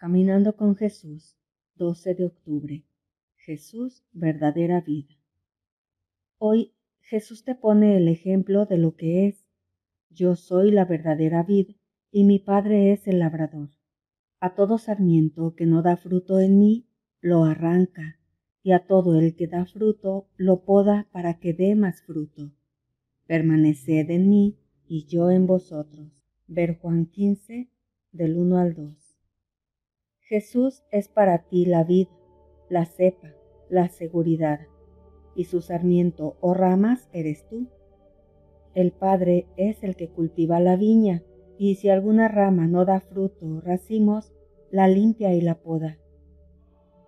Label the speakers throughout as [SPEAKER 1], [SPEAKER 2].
[SPEAKER 1] Caminando con Jesús, 12 de octubre. Jesús, verdadera vida. Hoy Jesús te pone el ejemplo de lo que es. Yo soy la verdadera vid y mi Padre es el labrador. A todo sarmiento que no da fruto en mí, lo arranca, y a todo el que da fruto, lo poda para que dé más fruto. Permaneced en mí y yo en vosotros. Ver Juan 15, del 1 al 2. Jesús es para ti la vid, la cepa, la seguridad, y su sarmiento o ramas eres tú. El Padre es el que cultiva la viña, y si alguna rama no da fruto o racimos, la limpia y la poda.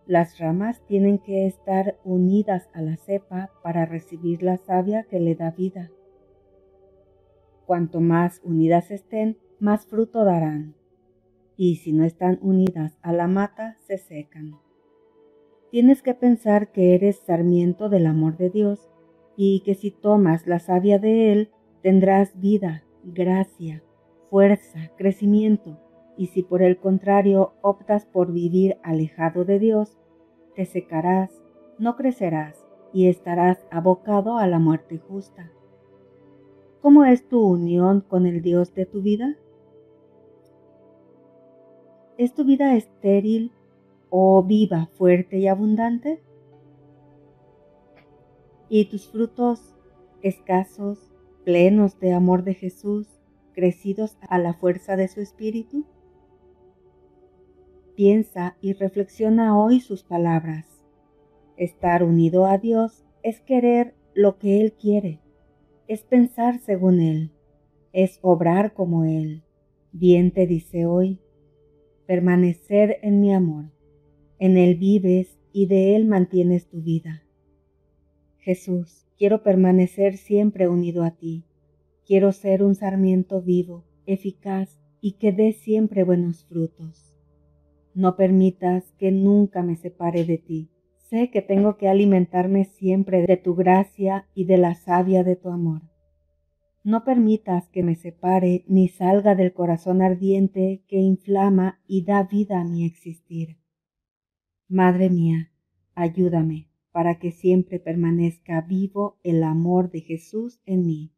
[SPEAKER 1] Las ramas tienen que estar unidas a la cepa para recibir la savia que le da vida. Cuanto más unidas estén, más fruto darán y si no están unidas a la mata, se secan. Tienes que pensar que eres sarmiento del amor de Dios y que si tomas la savia de Él, tendrás vida, gracia, fuerza, crecimiento, y si por el contrario optas por vivir alejado de Dios, te secarás, no crecerás y estarás abocado a la muerte justa. ¿Cómo es tu unión con el Dios de tu vida? ¿Es tu vida estéril o viva, fuerte y abundante? ¿Y tus frutos escasos, plenos de amor de Jesús, crecidos a la fuerza de su espíritu? Piensa y reflexiona hoy sus palabras. Estar unido a Dios es querer lo que Él quiere, es pensar según Él, es obrar como Él. Bien te dice hoy, permanecer en mi amor. En Él vives y de Él mantienes tu vida. Jesús, quiero permanecer siempre unido a ti. Quiero ser un sarmiento vivo, eficaz y que dé siempre buenos frutos. No permitas que nunca me separe de ti. Sé que tengo que alimentarme siempre de tu gracia y de la savia de tu amor. No permitas que me separe ni salga del corazón ardiente que inflama y da vida a mi existir. Madre mía, ayúdame para que siempre permanezca vivo el amor de Jesús en mí.